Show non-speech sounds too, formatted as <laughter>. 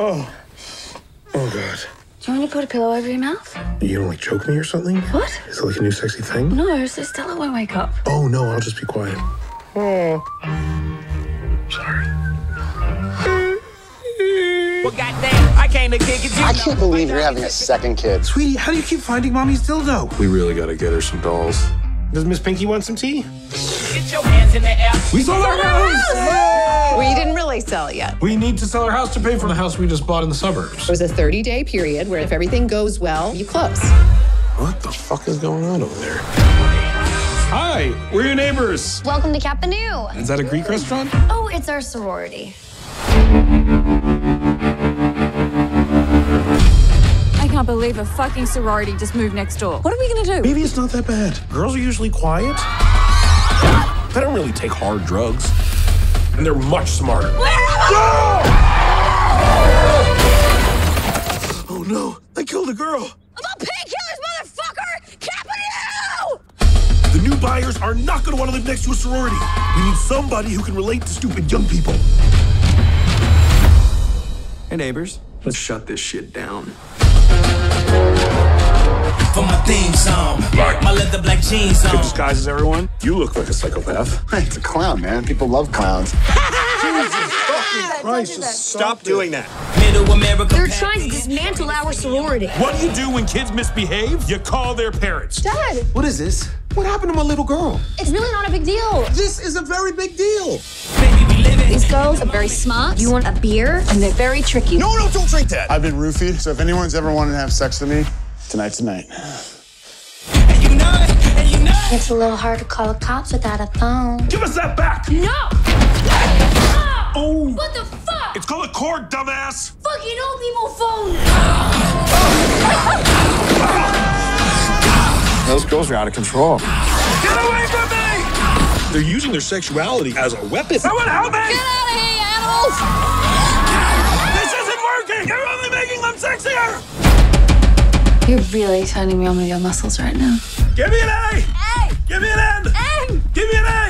Oh. Oh, God. Do you want me to put a pillow over your mouth? You don't like choke me or something? What? Is it like a new sexy thing? No, so Stella won't wake up. Oh, no, I'll just be quiet. Oh. Sorry. Well, goddamn, I came to kick it. I can't believe you're having a second kid. Sweetie, how do you keep finding mommy's dildo? We really gotta get her some dolls. Does Miss Pinky want some tea? Get your hands in the air. We sold our house! We didn't really sell it yet. We need to sell our house to pay for the house we just bought in the suburbs. It was a 30 day period where if everything goes well, you close. What the fuck is going on over there? Hi, we're your neighbors. Welcome to Kappa Nu. Is that a Greek restaurant? Oh, it's our sorority. Believe a fucking sorority just moved next door. What are we gonna do? Maybe it's not that bad. Girls are usually quiet. They don't really take hard drugs. And they're much smarter. Oh no, I killed a girl. About painkillers, motherfucker! Kappa Nu! The new buyers are not going to want to live next to a sorority. We need somebody who can relate to stupid young people. Hey, neighbors. Let's shut this shit down. For theme song. My leather black jeans on. disguises everyone. You look like a psychopath. <laughs> It's a clown, man. People love clowns. <laughs> christ Stop doing that. Middle America. They're trying to dismantle our sorority. What do you do when kids misbehave? You call their parents. Dad, What is this? What happened to my little girl? it's really not a big deal. This is a very big deal. Baby, we living. These girls are very smart. You want a beer? And they're very tricky. No, no, don't drink that. I've been roofied, so if anyone's ever wanted to have sex with me, tonight's the night. And you know it. And you know it. It's a little hard to call the cops without a phone. Give us that back. No! Oh, What the fuck? it's called a cord, dumbass. Fucking old people phone! Those girls are out of control. Get away from me! They're using their sexuality as a weapon. Someone help me! Get out of here, animals! This isn't working! You're only making them sexier! You're really turning me on with your muscles right now. Give me an A! Hey! Give me an N! Hey! Give me an A!